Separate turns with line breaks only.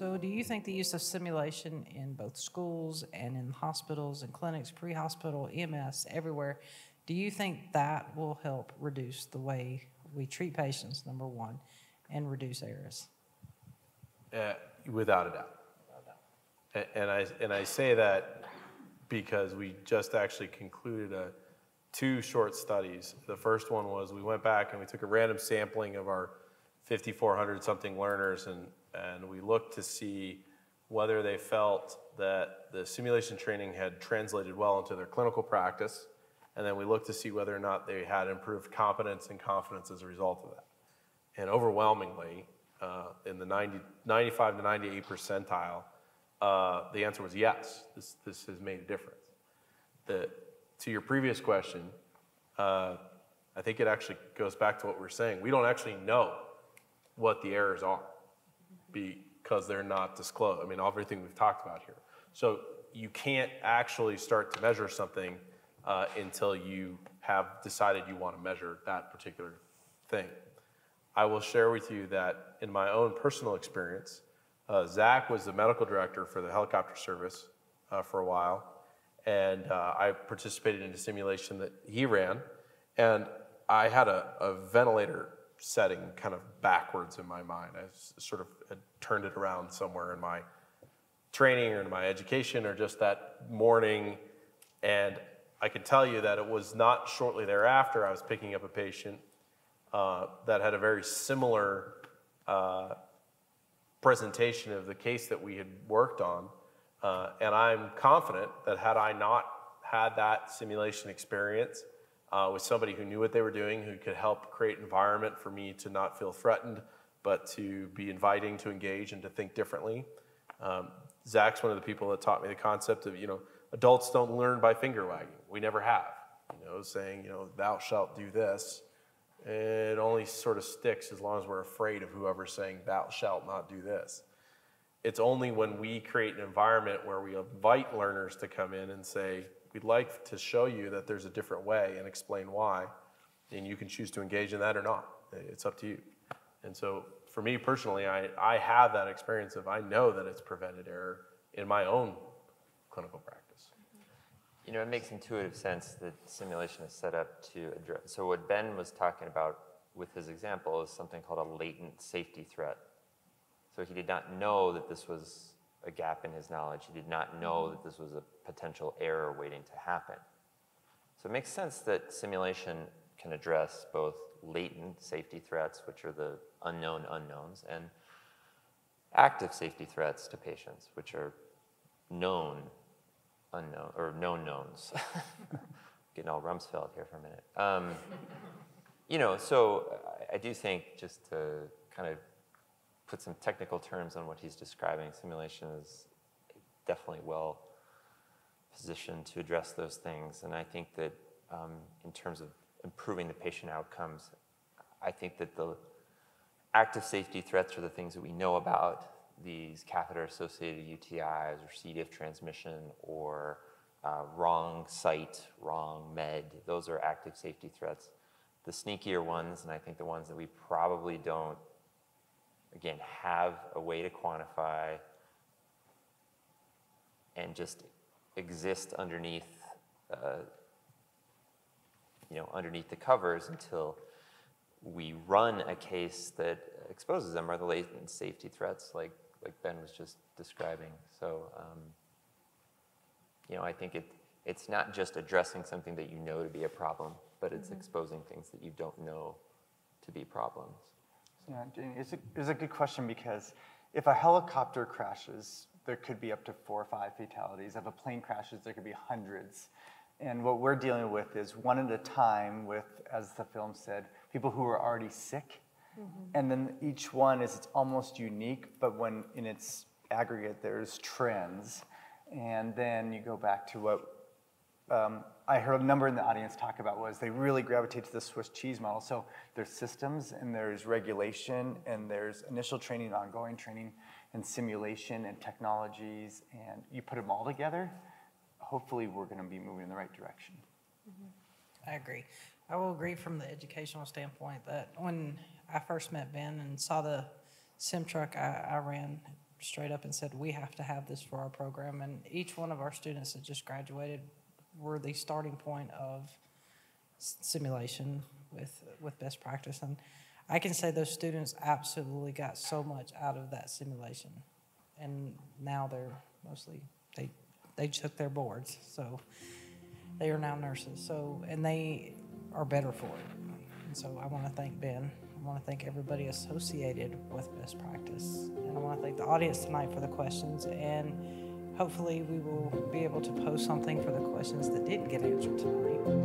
So, do you think the use of simulation in both schools and in hospitals and clinics, pre hospital, EMS, everywhere, do you think that will help reduce the way we treat patients, number one, and reduce errors?
Uh, without a doubt. And I, and I say that because we just actually concluded a, two short studies. The first one was we went back and we took a random sampling of our 5,400 something learners and, and we looked to see whether they felt that the simulation training had translated well into their clinical practice. And then we looked to see whether or not they had improved competence and confidence as a result of that. And overwhelmingly, uh, in the 90, 95 to 98 percentile, uh, the answer was yes, this, this has made a difference. The, to your previous question, uh, I think it actually goes back to what we we're saying. We don't actually know what the errors are because they're not disclosed. I mean, everything we've talked about here. So you can't actually start to measure something uh, until you have decided you want to measure that particular thing. I will share with you that in my own personal experience, uh, Zach was the medical director for the helicopter service uh, for a while, and uh, I participated in a simulation that he ran, and I had a, a ventilator setting kind of backwards in my mind. I sort of had turned it around somewhere in my training or in my education or just that morning. And I can tell you that it was not shortly thereafter I was picking up a patient uh, that had a very similar uh, presentation of the case that we had worked on. Uh, and I'm confident that had I not had that simulation experience uh, with somebody who knew what they were doing, who could help create an environment for me to not feel threatened, but to be inviting to engage and to think differently. Um, Zach's one of the people that taught me the concept of, you know, adults don't learn by finger wagging. We never have. You know, saying, you know, thou shalt do this. It only sort of sticks as long as we're afraid of whoever's saying, thou shalt not do this. It's only when we create an environment where we invite learners to come in and say, we'd like to show you that there's a different way and explain why, and you can choose to engage in that or not. It's up to you. And so for me personally, I, I have that experience of I know that it's prevented error in my own clinical practice. Mm-hmm.
You know, it makes intuitive sense that simulation is set up to address. So, what Ben was talking about with his example is something called a latent safety threat. So, he did not know that this was a gap in his knowledge. He did not know that this was a potential error waiting to happen. So, it makes sense that simulation can address both latent safety threats, which are the unknown unknowns, and active safety threats to patients, which are known unknown or known knowns. Getting all Rumsfeld here for a minute. Um, you know, so I, I do think just to kind of put some technical terms on what he's describing, simulation is definitely well positioned to address those things. And I think that um, in terms of improving the patient outcomes, I think that the active safety threats are the things that we know about these catheter associated UTIs or C. diff transmission or uh, wrong site, wrong med. Those are active safety threats. The sneakier ones, and I think the ones that we probably don't, again, have a way to quantify and just exist underneath, uh, you know, underneath the covers until we run a case that exposes them or the latent safety threats like like Ben was just describing. So, um, you know, I think it, it's not just addressing something that you know to be a problem, but it's exposing things that you don't know to be problems.
Yeah, it's a, it's a good question because if a helicopter crashes, there could be up to four or five fatalities. If a plane crashes, there could be hundreds. And what we're dealing with is one at a time with, as the film said, people who are already sick. Mm-hmm. And then each one is it's almost unique, but when in its aggregate, there's trends. And then you go back to what um, I heard a number in the audience talk about was they really gravitate to the Swiss cheese model. So there's systems and there's regulation and there's initial training, ongoing training, and simulation and technologies. And you put them all together, hopefully we're going to be moving in the right direction.
I agree. I will agree from the educational standpoint that when I first met Ben and saw the sim truck I, I ran, straight up and said, we have to have this for our program. And each one of our students that just graduated were the starting point of simulation with, with best practice. And I can say those students absolutely got so much out of that simulation. And now they're mostly, they, they took their boards, so they are now nurses. So, and they are better for it. And so I want to thank Ben. I want to thank everybody associated with best practice. And I want to thank the audience tonight for the questions. And hopefully we will be able to post something for the questions that didn't get answered tonight.